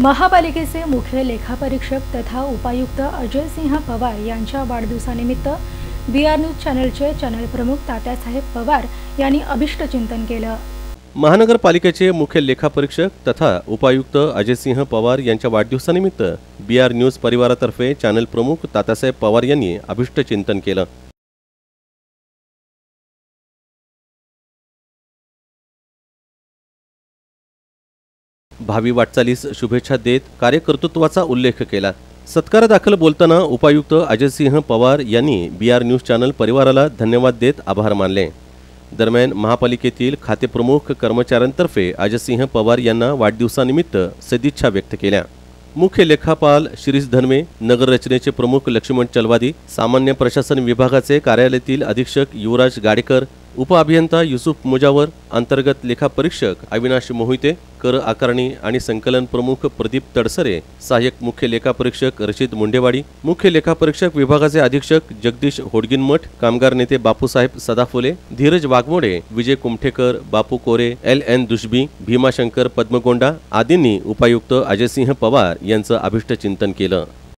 महापालिकेचे मुख्य लेखापरीक्षक तथा उपायुक्त अजय सिंह पवार यांच्या वाढदिवसानिमित्त बी आर न्यूज चॅनलचे चॅनल प्रमुख तात्यासाहेब पवार यांनी अभिष्टचिंतन केलं. महानगरपालिकेचे मुख्य लेखापरीक्षक तथा उपायुक्त अजय सिंह पवार यांच्या वाढदिवसानिमित्त बी आर न्यूज परिवारातर्फे चॅनल प्रमुख तात्यासाहेब पवार यांनी अभिष्टचिंतन केलं. भावी वाटचालीस शुभेच्छा देत कार्यकर्तृत्वाचा उल्लेख केला. सत्कारादाखल बोलताना उपायुक्त अजयसिंह पवार यांनी बी आर न्यूज चॅनल परिवाराला धन्यवाद देत आभार मानले. दरम्यान महापालिकेतील खातेप्रमुख कर्मचाऱ्यांतर्फे अजयसिंह पवार यांना वाढदिवसानिमित्त सदिच्छा व्यक्त केल्या. मुख्य लेखापाल शिरीष धनवे नगररचनेचे प्रमुख लक्ष्मण चलवादी सामान्य प्रशासन विभागाचे कार्यालयातील अधीक्षक युवराज गाडेकर उपअभियंता युसुफ मुजावर अंतर्गत लेखापरीक्षक अविनाश मोहिते कर आकारणी आणि संकलन प्रमुख प्रदीप तडसरे सहाय्यक मुख्य लेखापरीक्षक रशीद मुंडेवाडी मुख्य लेखापरीक्षक विभागाचे अधीक्षक जगदीश होडगिनमठ कामगार नेते बापूसाहेब सदाफुले धीरज वाघमोडे विजय कुमठेकर बापू कोरे एल एन दुष्बी भीमाशंकर पद्मगोंडा आदींनी उपायुक्त अजयसिंह पवार यांचं अभिष्टचिंतन केलं.